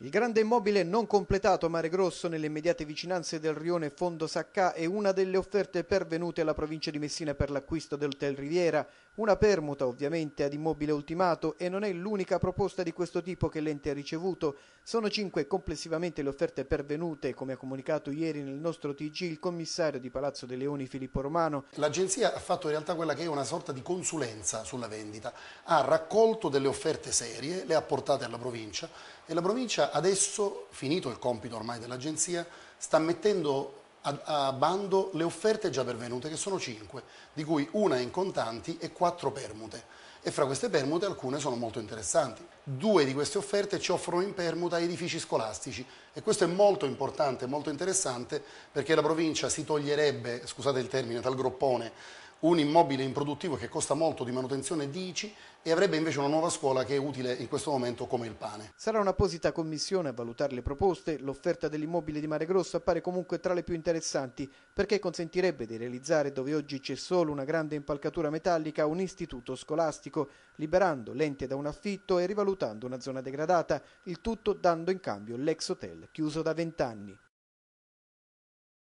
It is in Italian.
Il grande immobile non completato Mare Grosso nelle immediate vicinanze del rione Fondo Saccà è una delle offerte pervenute alla provincia di Messina per l'acquisto dell'Hotel Riviera, una permuta ovviamente ad immobile ultimato e non è l'unica proposta di questo tipo che l'ente ha ricevuto. Sono cinque complessivamente le offerte pervenute, come ha comunicato ieri nel nostro TG il commissario di Palazzo dei Leoni Filippo Romano. L'agenzia ha fatto in realtà quella che è una sorta di consulenza sulla vendita, ha raccolto delle offerte serie, le ha portate alla provincia e la provincia adesso, finito il compito ormai dell'agenzia, sta mettendo a, a, bando le offerte già pervenute, che sono cinque, di cui una in contanti e quattro permute. E fra queste permute alcune sono molto interessanti. Due di queste offerte ci offrono in permuta edifici scolastici e questo è molto importante, molto interessante perché la provincia si toglierebbe, scusate il termine, dal groppone un immobile improduttivo che costa molto di manutenzione dici e avrebbe invece una nuova scuola che è utile in questo momento come il pane. Sarà un'apposita commissione a valutare le proposte, l'offerta dell'immobile di Mare Grosso appare comunque tra le più interessanti perché consentirebbe di realizzare dove oggi c'è solo una grande impalcatura metallica un istituto scolastico, liberando l'ente da un affitto e rivalutando una zona degradata, il tutto dando in cambio l'ex hotel chiuso da vent'anni.